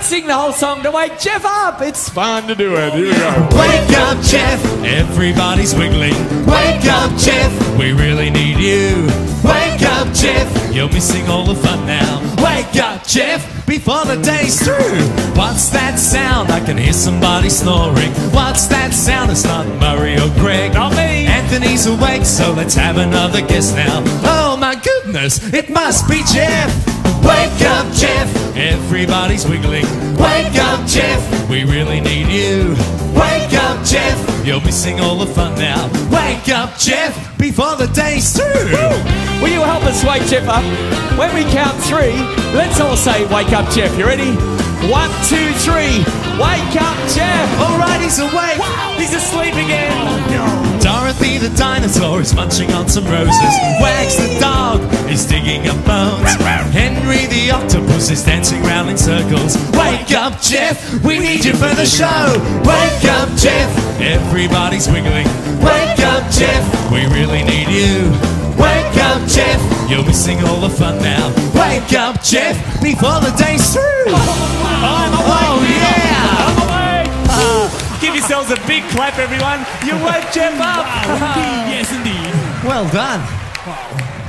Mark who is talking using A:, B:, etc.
A: Let's sing the whole song to wake Jeff up. It's fun to do it. Here we go.
B: Wake up, Jeff. Everybody's wiggling. Wake up, Jeff. We really need you. Wake up, Jeff. You're missing all the fun now. Wake up, Jeff. Before the day's through. What's that sound? I can hear somebody snoring. What's that sound? It's not Murray or Greg.
A: Not me.
B: Anthony's awake, so let's have another guess now. Oh my goodness, it must be Jeff. Wake up, Jeff. Everybody's wiggling. Wake up, Jeff. We really need you. Wake up, Jeff. You're missing all the fun now. Wake up, Jeff, before the day's through.
A: Will you help us wake Jeff up? When we count three, let's all say wake up Jeff. You ready? One, two, three. Wake up Jeff.
B: All right, he's awake.
A: He's asleep again.
B: Dorothy the dinosaur is munching on some roses. Wags the dog is the is dancing round in circles. Wake up, Jeff, we need you for the show. Wake up, Jeff, everybody's wiggling. Wake up, Jeff, we really need you. Wake up, Jeff, you're missing all the fun now. Wake up, Jeff, before the day's through. I'm Oh, yeah.
A: I'm awake. Ah, give yourselves a big clap, everyone. You woke Jeff up.
C: yes, indeed.
B: Well done.